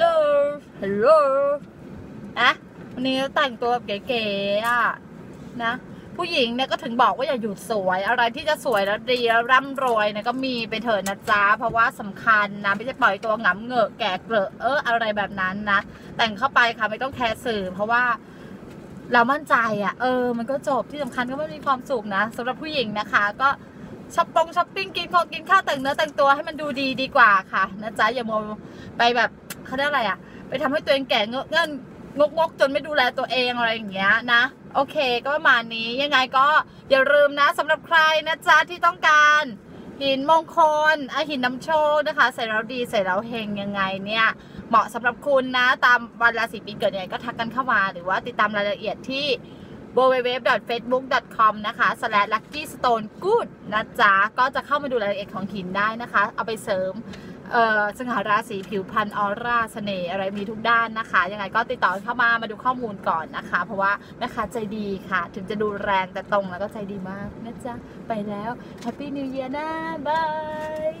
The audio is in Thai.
ฮัลโหลอะวันนี้แต่งตัวแบบเก๋ๆอะนะ ผู้หญิงเนี่ยก็ถึงบอกว่าอย่าหยุดสวย อะไรที่จะสวยแล้วดีแล้วร่ำรวยเนี่ยก็มีไปเถิดนะจ๊ะ เพราะว่าสำคัญนะไม่ใช่ปล่อยตัวหงำเหงอะแก่เกลอะเอออะไรแบบนั้นนะ แต่งเข้าไปค่ะไม่ต้องแคร์สื่อ เพราะว่าเรามั่นใจอะ เออ มันก็จบที่สำคัญก็ไม่มีความสุขนะสำหรับผู้หญิงนะคะก็ช้อปปงช้อปปิ้งกินของกินข้าวแต่งเนื้อแต่งตัวให้มันดูดีดีกว่าค่ะนะจ๊ะอย่ามัวไปแบบ เขาเรียกอะไรอะไปทำให้ตัวเองแก่เงอะเงินงกงกจนไม่ดูแลตัวเองอะไรอย่างเงี้ยนะ โอเคก็ประมาณนี้ยังไงก็อย่าลืมนะสำหรับใครนะจ๊ะที่ต้องการหินมงคลอหินน้ำโชคนะคะ ใส่แล้วดีใส่แล้วเฮงยังไงเนี่ย เหมาะสำหรับคุณนะ ตามวันราศีปีเกิดยังไงก็ทักกันเข้ามาหรือว่าติดตามรายละเอียดที่ www.facebook.com นะคะ slash lucky stone good นะจ๊ะ ก็จะเข้ามาดูรายละเอียดของหินได้นะคะ เอาไปเสริม เอ่อสง่าราศีผิวพรรณออร่าเสน่ห์อะไรมีทุกด้านนะคะ ยังไงก็ติดต่อเข้ามามาดูข้อมูลก่อนนะคะ เพราะว่าแม่ค้าใจดีค่ะ ถึงจะดูแรงแต่ตรงแล้วก็ใจดีมากนะจ๊ะ ไปแล้ว Happy New Year นะ bye